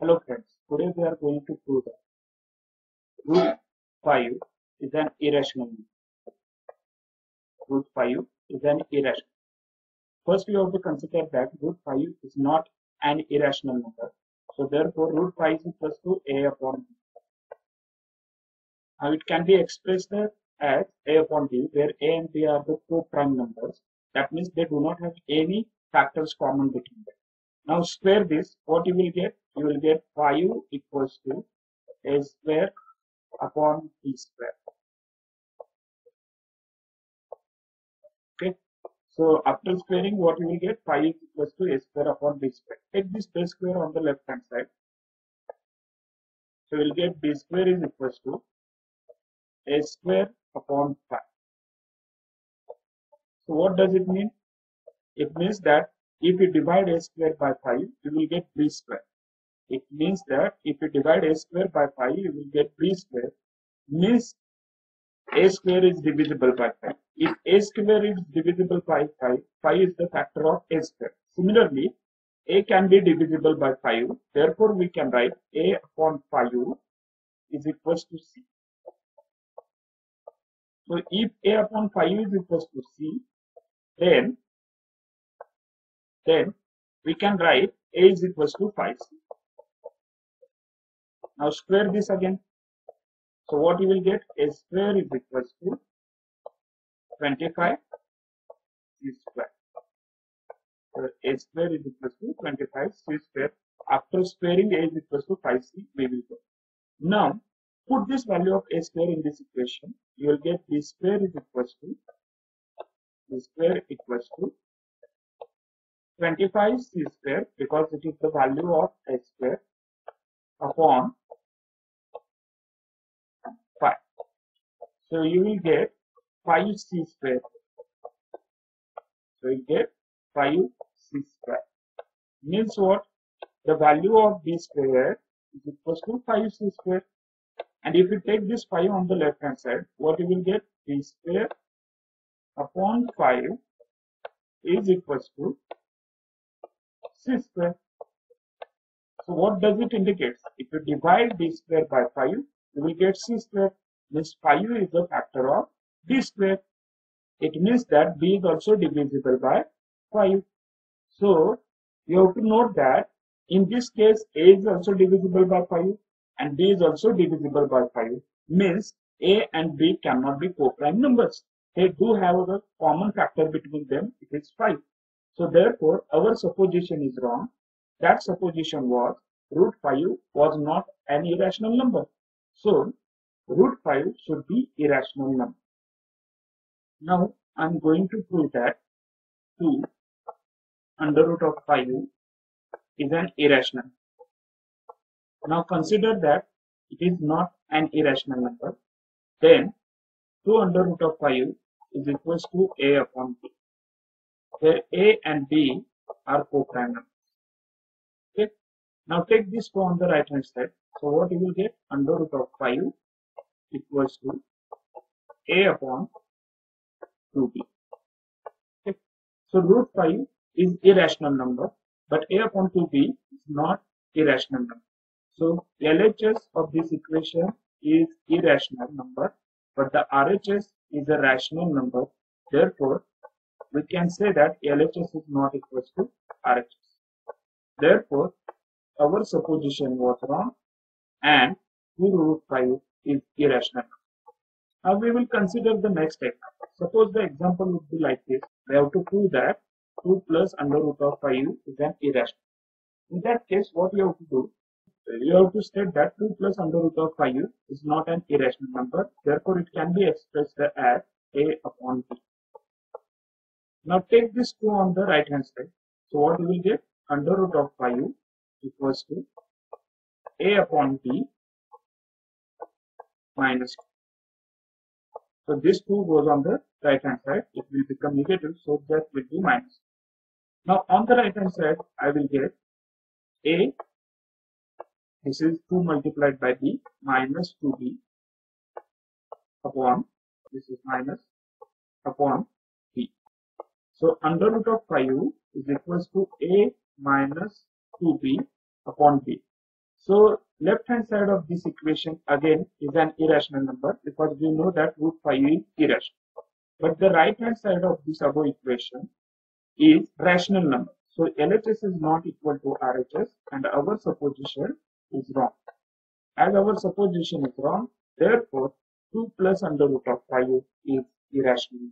Hello friends, today we are going to prove that root 5 is an irrational number. Root 5 is an irrational. First we have to consider that root 5 is not an irrational number. So therefore root 5 is equal to a upon b. Now it can be expressed as a upon b where a and b are the two prime numbers. That means they do not have any factors common between them. Now square this, what you will get? You will get 5 equals to a square upon b square. Okay. So after squaring, what you will get? 5 is equals to a square upon b square. Take this b square on the left hand side. So we will get b square is equals to a square upon 5. So what does it mean? It means that if you divide a square by 5, you will get b square. It means that if you divide a square by 5, you will get b square. Means a square is divisible by 5. If a square is divisible by 5, 5 is the factor of a square. Similarly, a can be divisible by 5. Therefore, we can write a upon 5 is equals to c. So, if a upon 5 is equals to c, then then we can write a is equals to 5c. Now square this again. So what you will get a square is equals to 25 c square. So a square is equals to 25 c square. After squaring a is equals to 5c, we will go. Now put this value of a square in this equation. You will get b square is equals to b square equals to 25 c square because it is the value of a square upon 5. So you will get 5 c square. So you get 5 c square. Means what? The value of b square is equal to 5 c square. And if you take this 5 on the left hand side, what you will get? b square upon 5 is equal to c square. So what does it indicate? If you divide b square by 5, you will get c square. This 5 is a factor of b square. It means that b is also divisible by 5. So you have to note that in this case a is also divisible by 5 and b is also divisible by 5. Means a and b cannot be co-prime numbers. They do have a common factor between them. It is 5. So therefore, our supposition is wrong. That supposition was root 5 was not an irrational number. So root 5 should be irrational number. Now I am going to prove that 2 under root of 5 is an irrational. Now consider that it is not an irrational number. Then 2 under root of 5 is equals to a upon b where A and B are co-prime numbers. Okay. Now take this on the right hand side. So what you will get under root of 5 equals to A upon 2B. Okay. So root 5 is irrational number, but A upon 2B is not irrational number. So LHS of this equation is irrational number, but the RHS is a rational number. Therefore, we can say that LHS is not equal to RHS. Therefore, our supposition was wrong and 2 root 5 is irrational. Now we will consider the next example. Suppose the example would be like this. We have to prove that 2 plus under root of 5 is an irrational. In that case, what you have to do? You have to state that 2 plus under root of 5 is not an irrational number. Therefore, it can be expressed as a upon b. Now take this 2 on the right hand side. So what you will get? Under root of 5 equals to a upon b minus 2. So this 2 goes on the right hand side. It will become negative. So that will be minus. Now on the right hand side, I will get a. This is 2 multiplied by b minus 2b upon this is minus upon so under root of 5 is equals to a minus 2b upon b. So left hand side of this equation again is an irrational number because we know that root 5 is irrational. But the right hand side of this above equation is rational number. So LHS is not equal to RHS and our supposition is wrong. As our supposition is wrong, therefore 2 plus under root of 5 is irrational.